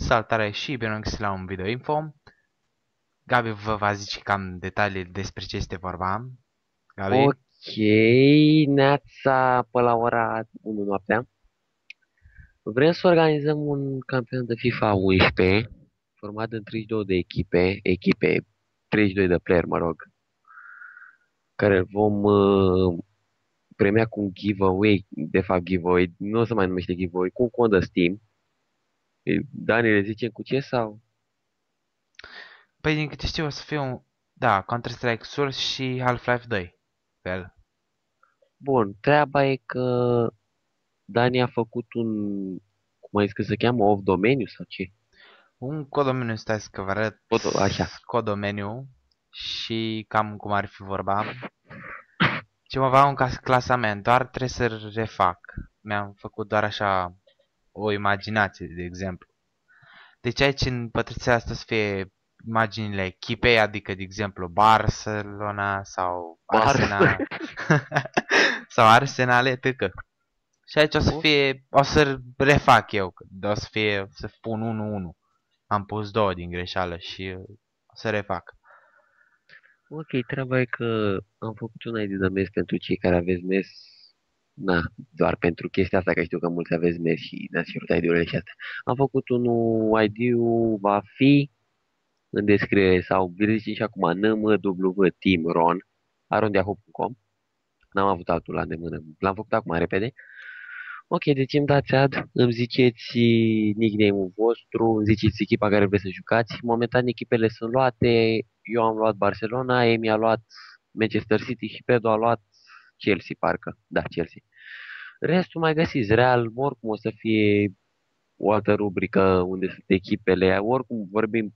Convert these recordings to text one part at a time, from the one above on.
Salutare și bine am găsit la un video info. Gabi vă va zice cam detalii despre ce este vorba. Gabi? Ok, neața pe la ora 1 noaptea. Vrem să organizăm un campionat de FIFA 11 format din 32 de echipe, echipe, 32 de player, mă rog, care vom uh, premia cu un giveaway, de fapt giveaway, nu o să mai numește giveaway, cu un cont de Steam. Dani, le zicem cu ce sau? Păi din câte știu o să fie un... Da, Counter-Strike Source și Half-Life 2. Fel. Bun, treaba e că Dani a făcut un, cum ai zis că se cheamă, off domeniu sau ce? Un codomeniu, stai să vă arăt. Foto, așa. Codomeniu și cam cum ar fi vorba. Ce mă va un clasament, doar trebuie să refac. Mi-am făcut doar așa o imaginație, de exemplu. Deci aici în pătrăția asta să fie imaginile echipei, adică, de exemplu, Barcelona sau Arsenal sau Arsenal, etc. Și aici o să fie, o să refac eu, o să fie, să pun 1-1. Am pus 2 din greșeală și o să refac. Ok, treaba e că am făcut un ID de mes pentru cei care aveți mes na, doar pentru chestia asta, că știu că mulți aveți mes și ne-ați cerut ID-urile și astea. Am făcut unul, ID-ul va fi în descriere sau vi zicem și acum nmw team ron arondiaho.com N-am avut altul la îndemână, l-am făcut acum repede. Ok, deci îmi dați ad, îmi ziceți nickname-ul vostru, îmi ziceți echipa care vreți să jucați. Momentan echipele sunt luate, eu am luat Barcelona, Emi a luat Manchester City și Pedro a luat Chelsea, parcă. Da, Chelsea. Restul mai găsiți. Real, oricum o să fie o altă rubrică unde sunt echipele. Oricum vorbim,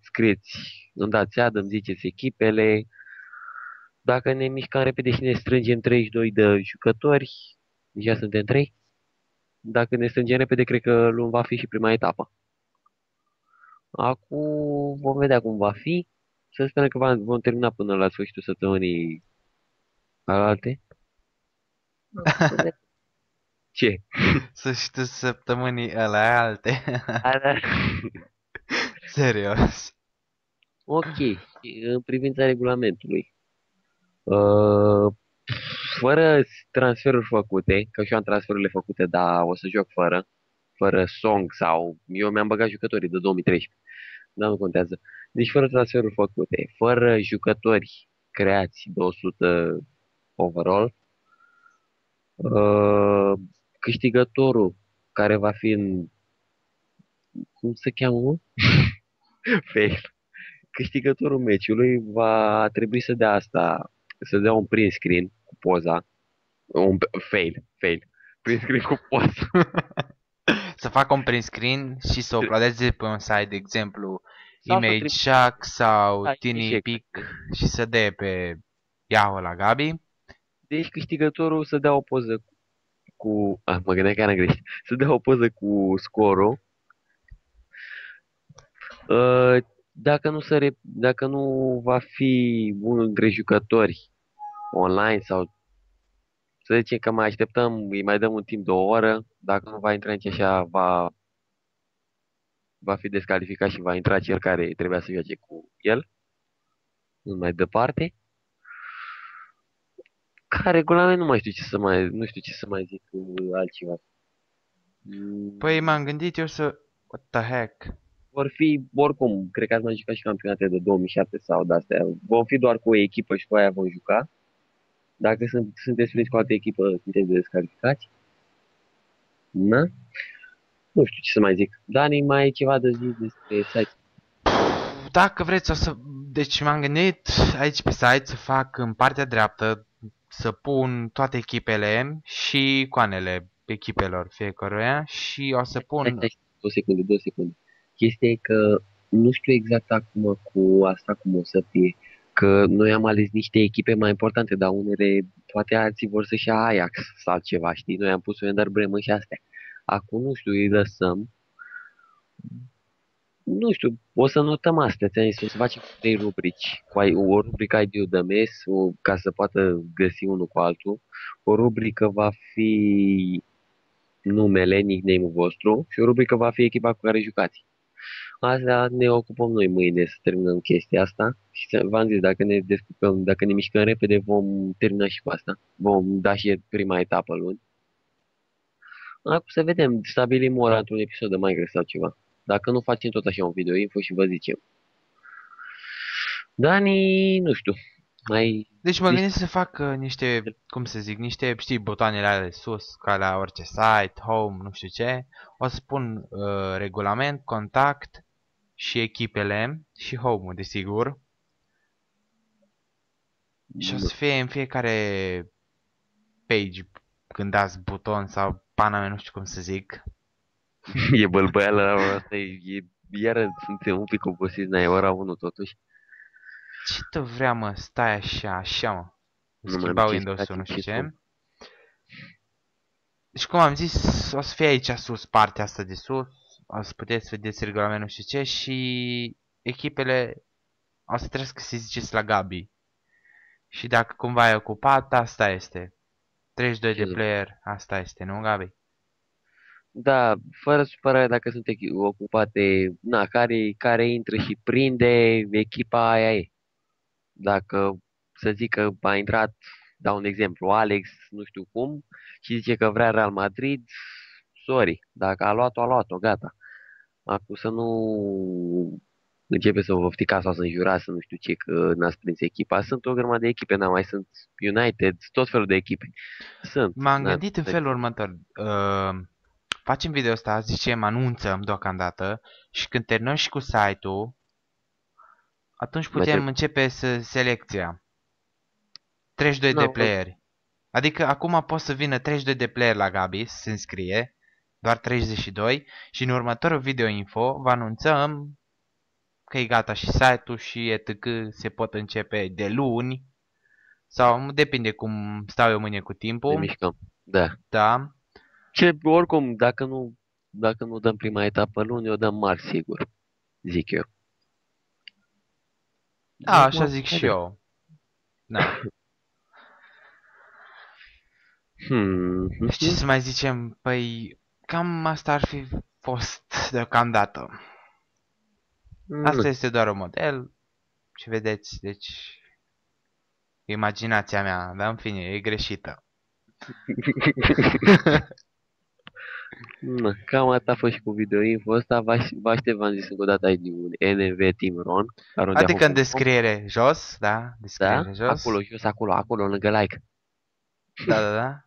scrieți, îmi dați ad, îmi ziceți echipele. Dacă ne mișcăm repede și ne strângem 32 de jucători, deja suntem 3. Dacă ne strângem repede, cred că luni va fi și prima etapă. Acum vom vedea cum va fi. Să sperăm că vom termina până la sfârșitul săptămânii alte. Ce? Sfârșitul săptămânii ăla alte. Serios. Ok, în privința regulamentului. Uh, fără transferuri făcute, că și eu am transferurile făcute, dar o să joc fără, fără song sau eu mi-am băgat jucătorii de 2013, dar nu contează. Deci fără transferuri făcute, fără jucători creați 200 overall, uh, câștigătorul care va fi în cum se cheamă? Fail. Câștigătorul meciului va trebui să dea asta, să dea un print screen cu poza. Un fail, fail. Print screen cu poza. să facă un print screen și să o uploadeze pe un site, de exemplu, sau Image Shack sau Tiny Pic și să dea pe Yahoo la Gabi. Deci câștigătorul să dea o poză cu... Ah, mă gândeam că era greșit. Să dea o poză cu scorul. Uh, dacă nu, se re... dacă nu va fi unul dintre jucători online sau să zicem că mai așteptăm, îi mai dăm un timp de o oră, dacă nu va intra nici așa, va, va fi descalificat și va intra cel care trebuia să joace cu el, nu mai departe. Ca regulament nu mai știu ce să mai, nu știu ce să mai zic altceva. Păi m-am gândit eu să... What the heck? Vor fi, oricum, cred că ați mai jucat și campionate de 2007 sau de-astea. Vom fi doar cu o echipă și cu aia vom juca. Dacă sunt, sunteți prins cu o altă echipă, sunteți de descalificați. Na? Nu știu ce să mai zic. Dani, mai ai ceva de zis despre site? Dacă vreți, o să... Deci m-am gândit aici pe site să fac în partea dreaptă să pun toate echipele și coanele echipelor fiecăruia și o să pun... Două secunde, două secunde. Chestia e că nu știu exact acum cu asta cum o să fie, că noi am ales niște echipe mai importante, dar unele, poate alții vor să-și ia Ajax sau ceva, știi? Noi am pus Werder Bremen și astea. Acum nu știu, îi lăsăm nu știu, o să notăm astea, ți-am zis, o să facem trei rubrici. Cu o rubrică ID de mes, o, ca să poată găsi unul cu altul. O rubrică va fi numele, nickname-ul vostru și o rubrică va fi echipa cu care jucați. Asta ne ocupăm noi mâine să terminăm chestia asta și v-am zis, dacă ne descurcăm, dacă ne mișcăm repede, vom termina și cu asta. Vom da și prima etapă luni. Acum să vedem, stabilim ora într-un episod de Minecraft sau ceva. Dacă nu facem tot așa un video info și vă zicem. Dani, nu știu, mai... Deci mă gândesc să fac uh, niște, cum să zic, niște, știi, butoanele alea sus, ca la orice site, home, nu știu ce. O să spun uh, regulament, contact și echipele și home-ul, desigur. Și o să fie în fiecare page când dați buton sau pana mea, nu știu cum să zic. e bălbăială asta, e, e, iară suntem un pic obosiți, n-ai ora 1 totuși. Ce tu vrea, mă? Stai așa, așa, mă. Schimba Windows-ul, nu știu ce. Deci, cum am zis, o să fie aici sus, partea asta de sus. O să puteți vedeți regulamentul, nu știu ce. Și echipele o să trebuie să ziceți la Gabi. Și dacă cumva e ocupat, asta este. 32 de player, asta este, nu, Gabi? Da, fără supărare dacă sunt ocupate, na, care, care intră și prinde, echipa aia e. Dacă, să zic că a intrat, dau un exemplu, Alex, nu știu cum, și zice că vrea Real Madrid, sorry, dacă a luat-o, a luat-o, gata. Acum să nu începe să vă oftica sau să înjurați, să nu știu ce, că n-ați prins echipa. Sunt o grămadă de echipe, n mai sunt United, tot felul de echipe. Sunt. M-am gândit în felul următor. Uh, facem video ăsta, zicem, anunțăm deocamdată și când terminăm și cu site-ul, atunci putem începe să selecția. 32 no, de playeri. Adică acum pot să vină 32 de player la Gabi să se înscrie, doar 32 și în următorul video info vă anunțăm că e gata și site-ul și etc. se pot începe de luni sau depinde cum stau eu mâine cu timpul. Ne mișcăm, da. Da. Ce, oricum, dacă nu, dacă nu dăm prima etapă luni, o dăm mari, sigur, zic eu. Da, așa zic și eu. Da. Hmm. Deci ce să mai zicem? Păi, cam asta ar fi fost deocamdată. Asta este doar un model. Și vedeți, deci, imaginația mea, dar în fine, e greșită. Na, cam atât a fost și cu video info ăsta. Vă aștept, v-am zis încă o dată aici un NV Team Ron. Adică în descriere jos, da? Descriere da? jos. Acolo, jos, acolo, acolo, lângă like. Da, da, da.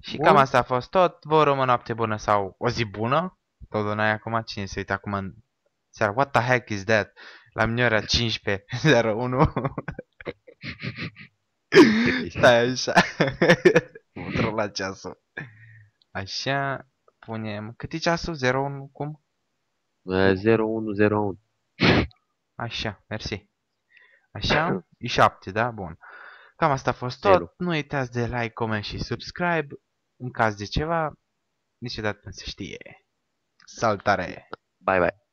Și Bun. cam asta a fost tot. Vă urăm o noapte bună sau o zi bună. Tot noi acum, cine se uită acum în seara? What the heck is that? La mine era 15.01. Stai așa. Mă la ceasul. Așa, punem... Cât e ceasul? 01 cum? 0101. Așa, mersi. Așa, e 7, da? Bun. Cam asta a fost tot. Zero. Nu uitați de like, comment și subscribe. În caz de ceva, niciodată nu se știe. Salutare! Bye, bye!